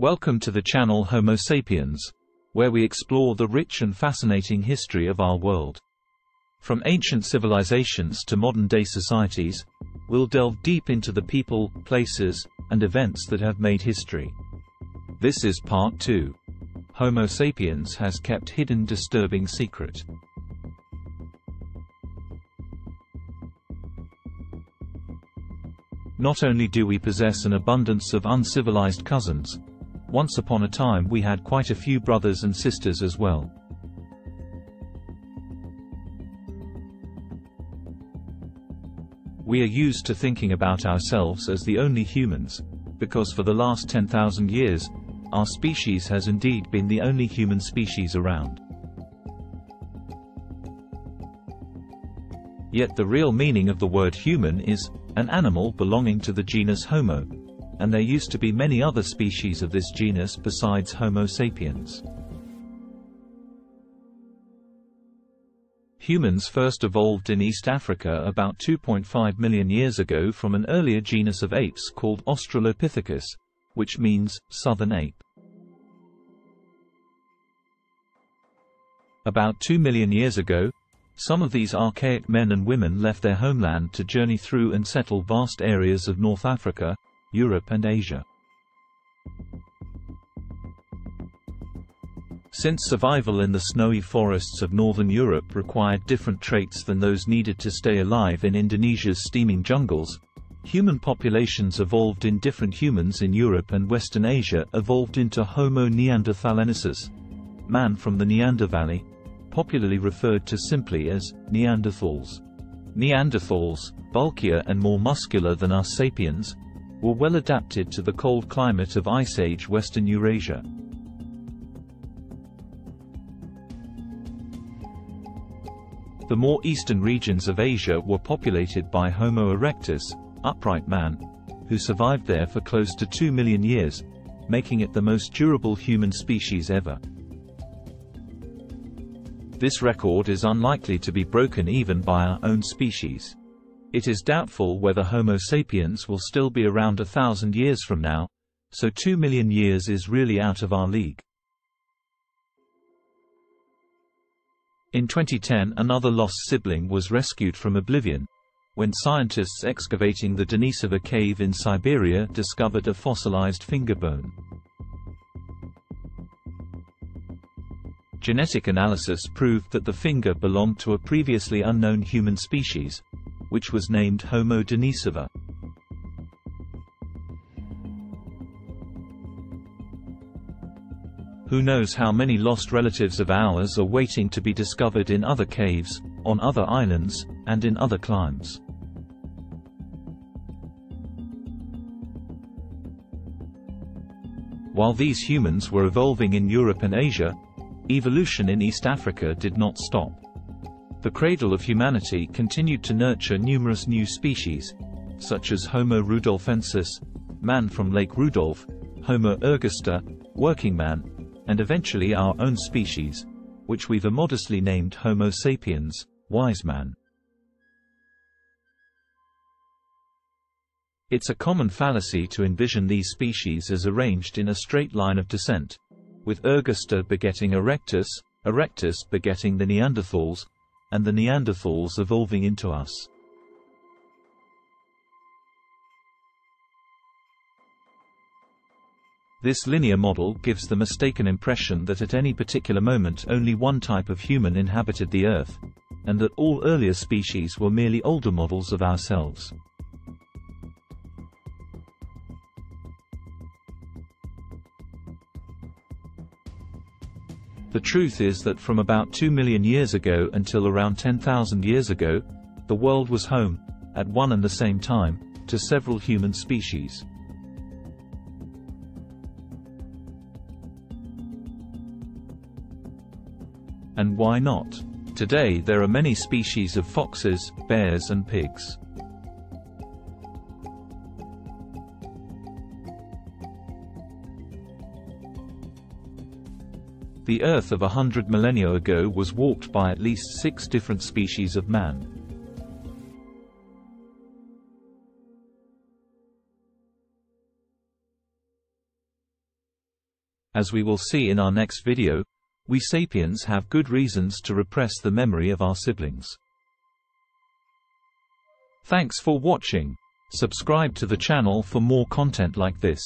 Welcome to the channel Homo sapiens, where we explore the rich and fascinating history of our world. From ancient civilizations to modern-day societies, we'll delve deep into the people, places, and events that have made history. This is part 2. Homo sapiens has kept hidden disturbing secret. Not only do we possess an abundance of uncivilized cousins, once upon a time we had quite a few brothers and sisters as well. We are used to thinking about ourselves as the only humans, because for the last 10,000 years, our species has indeed been the only human species around. Yet the real meaning of the word human is, an animal belonging to the genus Homo, and there used to be many other species of this genus besides Homo sapiens. Humans first evolved in East Africa about 2.5 million years ago from an earlier genus of apes called Australopithecus, which means southern ape. About 2 million years ago, some of these archaic men and women left their homeland to journey through and settle vast areas of North Africa, Europe and Asia. Since survival in the snowy forests of northern Europe required different traits than those needed to stay alive in Indonesia's steaming jungles, human populations evolved in different humans in Europe and Western Asia evolved into Homo neanderthalensis, man from the Neander Valley, popularly referred to simply as Neanderthals. Neanderthals, bulkier and more muscular than our sapiens, were well adapted to the cold climate of Ice Age Western Eurasia. The more eastern regions of Asia were populated by Homo erectus, upright man, who survived there for close to 2 million years, making it the most durable human species ever. This record is unlikely to be broken even by our own species. It is doubtful whether Homo sapiens will still be around a thousand years from now, so two million years is really out of our league. In 2010 another lost sibling was rescued from oblivion, when scientists excavating the Denisova cave in Siberia discovered a fossilized finger bone. Genetic analysis proved that the finger belonged to a previously unknown human species, which was named Homo denisova. Who knows how many lost relatives of ours are waiting to be discovered in other caves, on other islands, and in other climes. While these humans were evolving in Europe and Asia, Evolution in East Africa did not stop. The cradle of humanity continued to nurture numerous new species, such as Homo rudolfensis, man from Lake Rudolph, Homo ergaster, working man, and eventually our own species, which we've immodestly named Homo sapiens, wise man. It's a common fallacy to envision these species as arranged in a straight line of descent, with Ergaster begetting Erectus, Erectus begetting the Neanderthals, and the Neanderthals evolving into us. This linear model gives the mistaken impression that at any particular moment only one type of human inhabited the Earth, and that all earlier species were merely older models of ourselves. The truth is that from about 2 million years ago until around 10,000 years ago, the world was home, at one and the same time, to several human species. And why not? Today there are many species of foxes, bears and pigs. The Earth of a hundred millennia ago was walked by at least six different species of man. As we will see in our next video, we sapiens have good reasons to repress the memory of our siblings. Thanks for watching. Subscribe to the channel for more content like this.